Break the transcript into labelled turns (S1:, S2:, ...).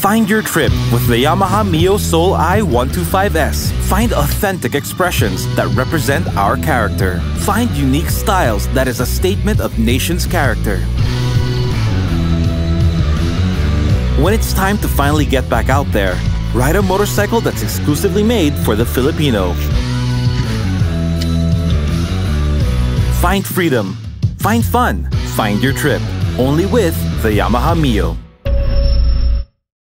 S1: Find your trip with the Yamaha Mio Soul i125S. Find authentic expressions that represent our character. Find unique styles that is a statement of nation's character. When it's time to finally get back out there, ride a motorcycle that's exclusively made for the Filipino. Find freedom. Find fun. Find your trip. Only with the Yamaha Mio.